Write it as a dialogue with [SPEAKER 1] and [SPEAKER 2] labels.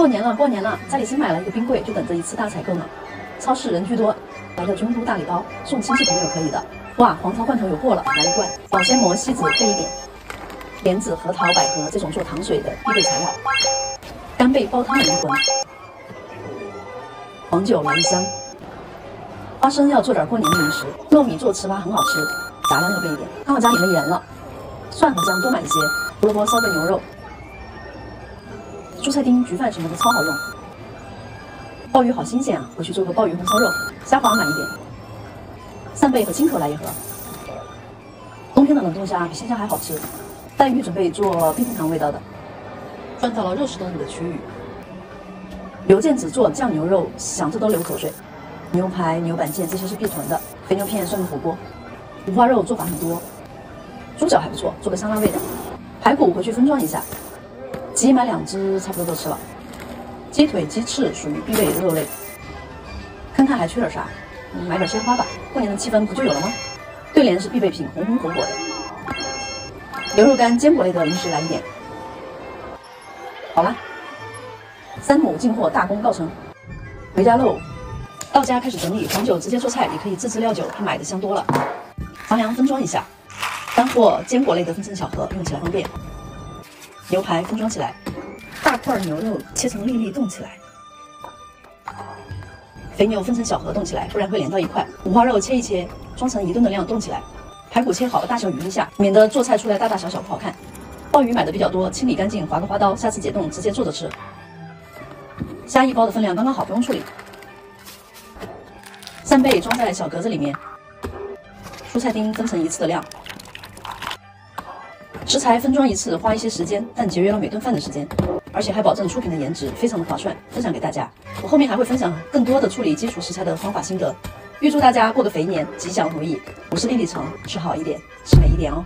[SPEAKER 1] 过年了，过年了，家里新买了一个冰柜，就等着一次大采购呢。超市人居多，来个中都大礼包，送亲戚朋友可以的。哇，黄桃罐头有货了，来一罐。保鲜膜、锡纸备一点。莲子、核桃、百合这种做糖水的必备材料。干贝煲汤的灵魂。黄酒来一箱。花生要做点过年的零食，糯米做糍粑很好吃。杂粮要备一点。看我家里没盐了，蒜和姜多买一些。胡萝卜烧个牛肉。蔬菜丁、焗饭什么的超好用。鲍鱼好新鲜啊，回去做个鲍鱼红烧肉。虾滑买一点。扇贝和青口来一盒。冬天的冷冻虾比鲜虾还好吃。带鱼准备做冰红糖味道的。转到了肉食动物的区域。牛腱子做酱牛肉，想着都流口水。牛排、牛板腱这些是必囤的。肥牛片涮个火锅。五花肉做法很多。猪脚还不错，做个香辣味的。排骨回去分装一下。鸡买两只，差不多够吃了。鸡腿、鸡翅属于必备肉类。看看还缺点啥？买点鲜花吧，过年的气氛不就有了吗？对联是必备品，红红火火的。牛肉干、坚果类的零食来一点。好了，三亩进货大功告成，回家喽。到家开始整理黄酒，直接做菜也可以自制料酒，比买的香多了。房梁分装一下，干货、坚果类的分成小盒，用起来方便。牛排分装起来，大块牛肉切成粒粒冻起来，肥牛分成小盒冻起来，不然会连到一块。五花肉切一切，装成一顿的量冻起来。排骨切好，大小匀一下，免得做菜出来大大小小不好看。鲍鱼买的比较多，清理干净，划个花刀，下次解冻直接做着吃。虾一包的分量刚刚好，不用处理。扇贝装在小格子里面，蔬菜丁分成一次的量。食材分装一次花一些时间，但节约了每顿饭的时间，而且还保证出品的颜值，非常的划算。分享给大家，我后面还会分享更多的处理基础食材的方法心得。预祝大家过个肥年，吉祥如意。我是丽丽橙，吃好一点，吃美一点哦。